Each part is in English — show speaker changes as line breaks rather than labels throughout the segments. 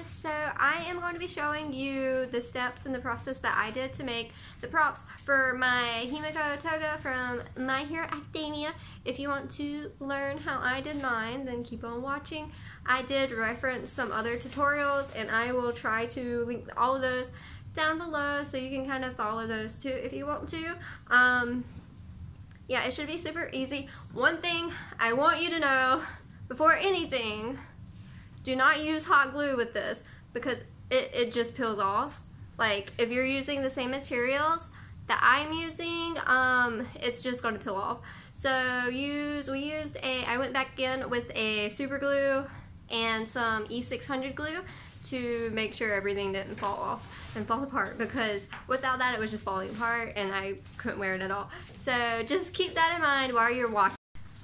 guys, so I am going to be showing you the steps and the process that I did to make the props for my Himiko Toga from My Hero Academia. If you want to learn how I did mine, then keep on watching. I did reference some other tutorials and I will try to link all of those down below so you can kind of follow those too if you want to. Um, yeah, it should be super easy. One thing I want you to know before anything do not use hot glue with this because it, it just peels off. Like if you're using the same materials that I'm using, um, it's just going to peel off. So use we used a I went back in with a super glue and some E600 glue to make sure everything didn't fall off and fall apart because without that it was just falling apart and I couldn't wear it at all. So just keep that in mind while you're watching.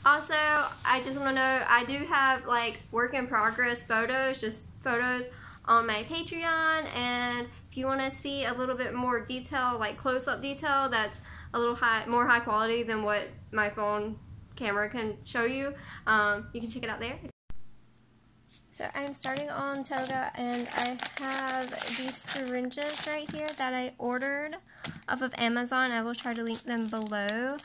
Also, I just want to know, I do have like work in progress photos, just photos on my Patreon, and if you want to see a little bit more detail, like close-up detail, that's a little high, more high quality than what my phone camera can show you, um, you can check it out there. So I'm starting on Toga, and I have these syringes right here that I ordered off of Amazon. I will try to link them below.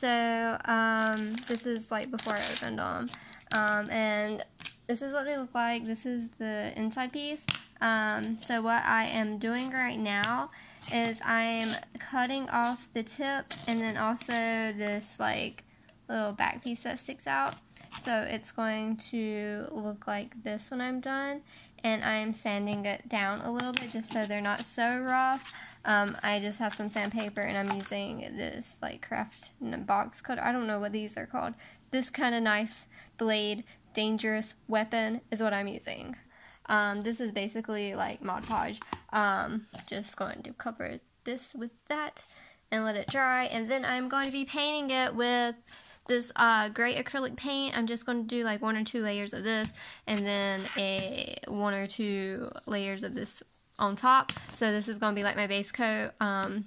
So um, this is like before I opened them. Um, and this is what they look like. This is the inside piece. Um, so what I am doing right now is I'm cutting off the tip and then also this like little back piece that sticks out. So it's going to look like this when I'm done. And I'm sanding it down a little bit just so they're not so rough. Um, I just have some sandpaper and I'm using this like craft box cutter. I don't know what these are called. This kind of knife, blade, dangerous weapon is what I'm using. Um, this is basically like Mod Podge. Um, just going to cover this with that and let it dry. And then I'm going to be painting it with this uh, gray acrylic paint. I'm just going to do like one or two layers of this and then a one or two layers of this on top. So this is going to be like my base coat. Um,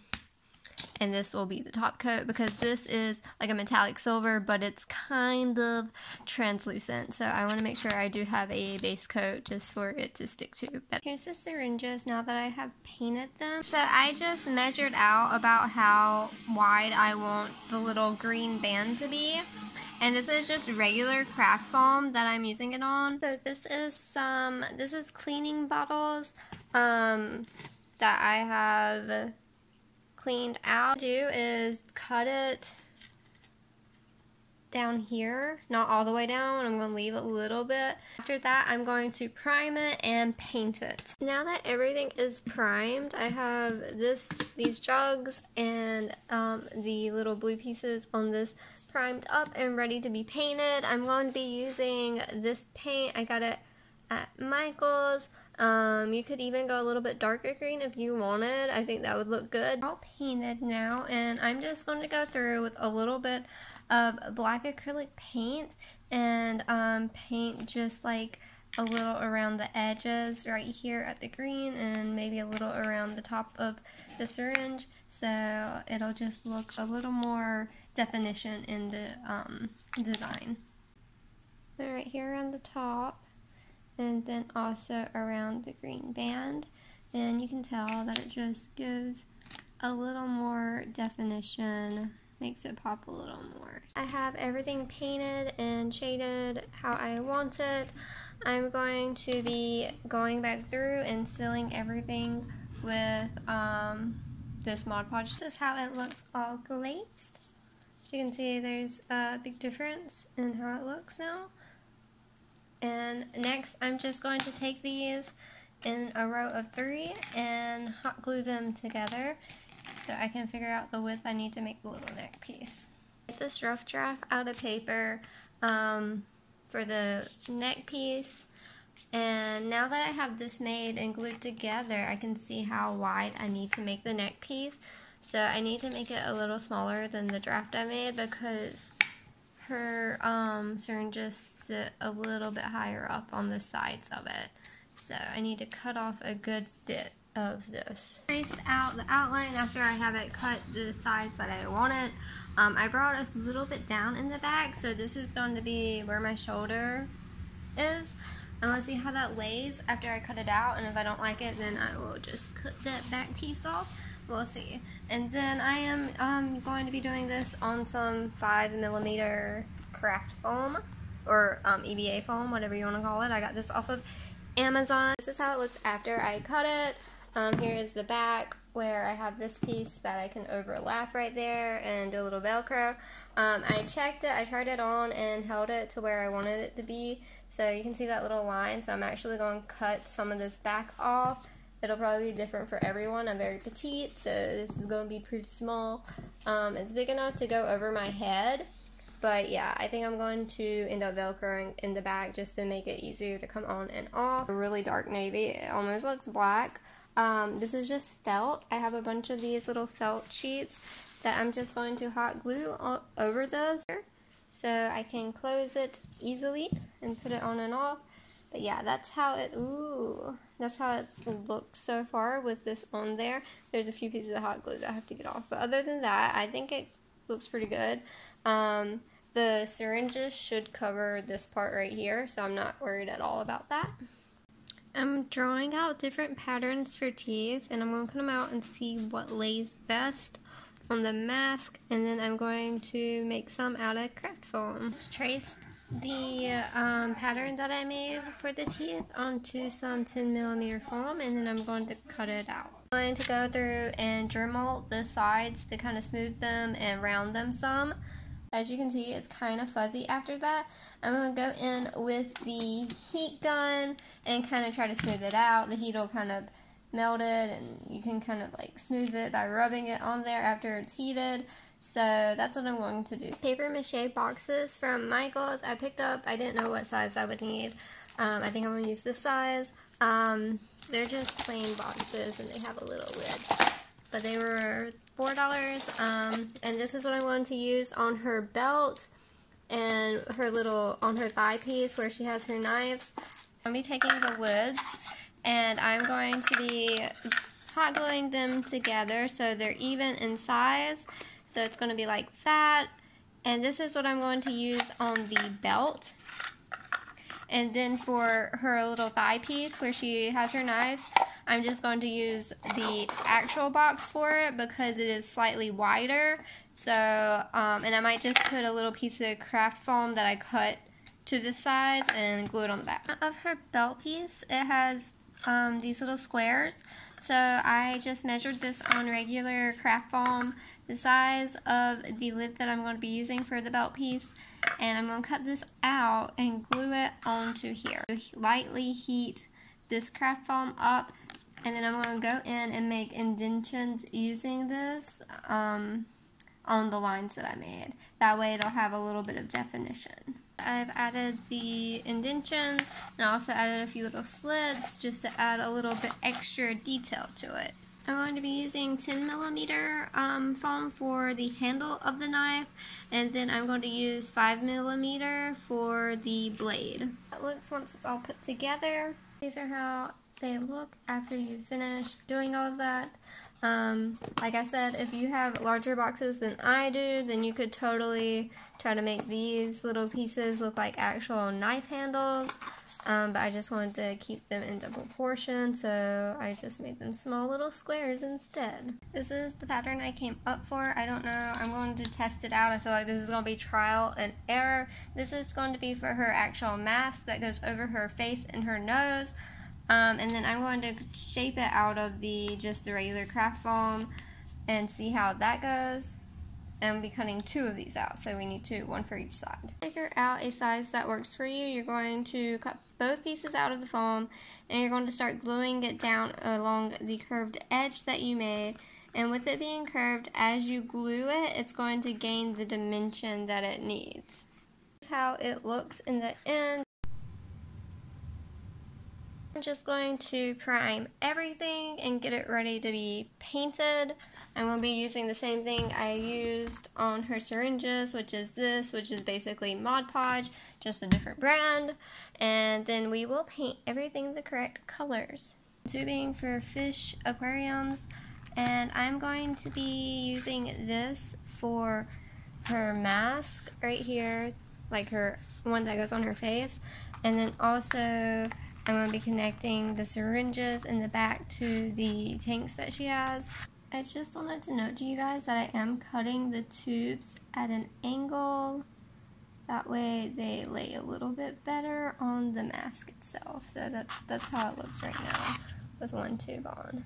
and this will be the top coat because this is like a metallic silver but it's kind of translucent so I want to make sure I do have a base coat just for it to stick to better. Here's the syringes now that I have painted them. So I just measured out about how wide I want the little green band to be and this is just regular craft foam that I'm using it on. So this is some, this is cleaning bottles um, that I have cleaned out. do is cut it down here, not all the way down. I'm going to leave a little bit. After that, I'm going to prime it and paint it. Now that everything is primed, I have this, these jugs and um, the little blue pieces on this primed up and ready to be painted. I'm going to be using this paint. I got it at Michael's. Um, you could even go a little bit darker green if you wanted. I think that would look good. All painted now, and I'm just going to go through with a little bit of black acrylic paint and um, paint just like a little around the edges right here at the green and maybe a little around the top of the syringe so it'll just look a little more definition in the um, design. Right here around the top and then also around the green band and you can tell that it just gives a little more definition makes it pop a little more. I have everything painted and shaded how I want it. I'm going to be going back through and sealing everything with um, this Mod Podge. This is how it looks all glazed. So you can see there's a big difference in how it looks now. And next I'm just going to take these in a row of three and hot glue them together so I can figure out the width I need to make the little neck piece. Get this rough draft out of paper um, for the neck piece and now that I have this made and glued together I can see how wide I need to make the neck piece so I need to make it a little smaller than the draft I made because her um, syringes sit a little bit higher up on the sides of it. So I need to cut off a good bit of this. Traced out the outline after I have it cut the size that I want it. Um, I brought a little bit down in the back, so this is going to be where my shoulder is. I want to see how that lays after I cut it out, and if I don't like it, then I will just cut that back piece off. We'll see. And then I am um, going to be doing this on some 5 millimeter craft foam, or um, EVA foam, whatever you want to call it. I got this off of Amazon. This is how it looks after I cut it. Um, here is the back where I have this piece that I can overlap right there and do a little velcro. Um, I checked it, I tried it on and held it to where I wanted it to be so you can see that little line so I'm actually going to cut some of this back off. It'll probably be different for everyone. I'm very petite so this is going to be pretty small. Um, it's big enough to go over my head but yeah, I think I'm going to end up velcroing in the back just to make it easier to come on and off. A really dark navy, it almost looks black. Um, this is just felt. I have a bunch of these little felt sheets that I'm just going to hot glue over this so I can close it easily and put it on and off. But yeah, that's how it, ooh, that's how it looks so far with this on there. There's a few pieces of hot glue that I have to get off. But other than that, I think it looks pretty good. Um, the syringes should cover this part right here, so I'm not worried at all about that. I'm drawing out different patterns for teeth and I'm going to come out and see what lays best on the mask and then I'm going to make some out of craft foam. Just traced the um, pattern that I made for the teeth onto some 10 millimeter foam and then I'm going to cut it out. I'm going to go through and Dremel the sides to kind of smooth them and round them some. As you can see, it's kind of fuzzy after that. I'm going to go in with the heat gun and kind of try to smooth it out. The heat will kind of melt it and you can kind of like smooth it by rubbing it on there after it's heated. So that's what I'm going to do. Paper mache boxes from Michaels I picked up. I didn't know what size I would need. Um, I think I'm going to use this size. Um, they're just plain boxes and they have a little lid. But they were $4. Um, and this is what I'm going to use on her belt and her little, on her thigh piece where she has her knives. I'm going to be taking the lids and I'm going to be hot gluing them together so they're even in size. So it's going to be like that. And this is what I'm going to use on the belt. And then for her little thigh piece where she has her knives, I'm just going to use the actual box for it because it is slightly wider. So, um, and I might just put a little piece of craft foam that I cut to the size and glue it on the back. Of her belt piece, it has um, these little squares. So I just measured this on regular craft foam, the size of the lid that I'm going to be using for the belt piece. And I'm going to cut this out and glue it onto here. Lightly heat this craft foam up and then I'm going to go in and make indentions using this um, on the lines that I made. That way it'll have a little bit of definition. I've added the indentions and also added a few little slits just to add a little bit extra detail to it. I'm going to be using 10 millimeter um, foam for the handle of the knife and then I'm going to use 5 millimeter for the blade. It looks once it's all put together. These are how they look after you finish doing all of that. Um, like I said, if you have larger boxes than I do, then you could totally try to make these little pieces look like actual knife handles. Um, but I just wanted to keep them in double portion, so I just made them small little squares instead. This is the pattern I came up for. I don't know. I'm going to test it out. I feel like this is going to be trial and error. This is going to be for her actual mask that goes over her face and her nose. Um, and then I'm going to shape it out of the just the regular craft foam and see how that goes. And I'll be cutting two of these out, so we need two, one for each side. Figure out a size that works for you. You're going to cut both pieces out of the foam and you're going to start gluing it down along the curved edge that you made. And with it being curved, as you glue it, it's going to gain the dimension that it needs. This is how it looks in the end. I'm just going to prime everything and get it ready to be painted. I'm going to be using the same thing I used on her syringes, which is this, which is basically Mod Podge, just a different brand. And then we will paint everything the correct colors. Tubing for fish aquariums, and I'm going to be using this for her mask right here, like her one that goes on her face. And then also, I'm going to be connecting the syringes in the back to the tanks that she has. I just wanted to note to you guys that I am cutting the tubes at an angle. That way they lay a little bit better on the mask itself. So that's, that's how it looks right now with one tube on.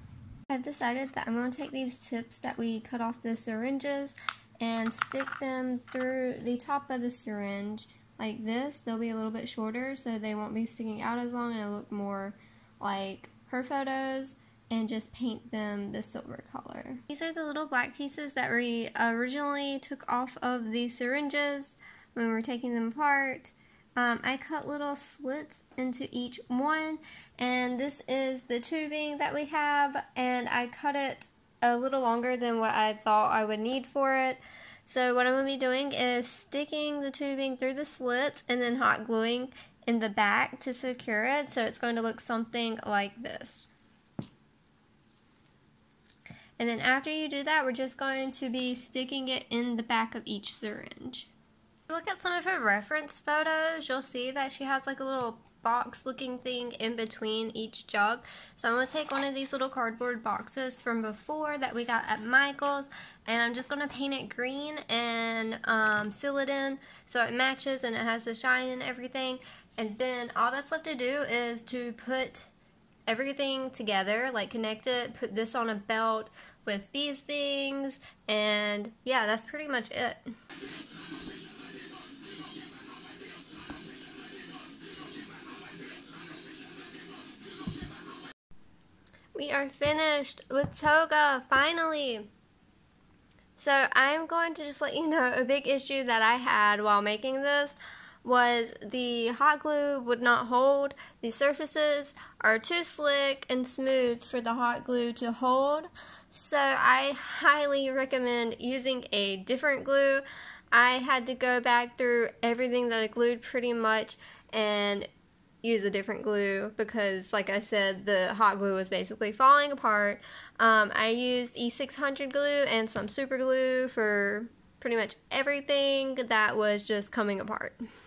I've decided that I'm going to take these tips that we cut off the syringes and stick them through the top of the syringe like this. They'll be a little bit shorter so they won't be sticking out as long and it'll look more like her photos and just paint them the silver color. These are the little black pieces that we originally took off of the syringes when we were taking them apart. Um, I cut little slits into each one and this is the tubing that we have and I cut it a little longer than what I thought I would need for it. So what I'm going to be doing is sticking the tubing through the slits and then hot gluing in the back to secure it. So it's going to look something like this. And then after you do that, we're just going to be sticking it in the back of each syringe. Look at some of her reference photos, you'll see that she has like a little box looking thing in between each jug. So I'm going to take one of these little cardboard boxes from before that we got at Michael's and I'm just going to paint it green and um, seal it in so it matches and it has the shine and everything. And then all that's left to do is to put everything together, like connect it, put this on a belt with these things, and yeah, that's pretty much it. We are finished with Toga, finally! So I'm going to just let you know a big issue that I had while making this was the hot glue would not hold. The surfaces are too slick and smooth for the hot glue to hold. So I highly recommend using a different glue. I had to go back through everything that I glued pretty much and use a different glue because, like I said, the hot glue was basically falling apart. Um, I used E600 glue and some super glue for pretty much everything that was just coming apart.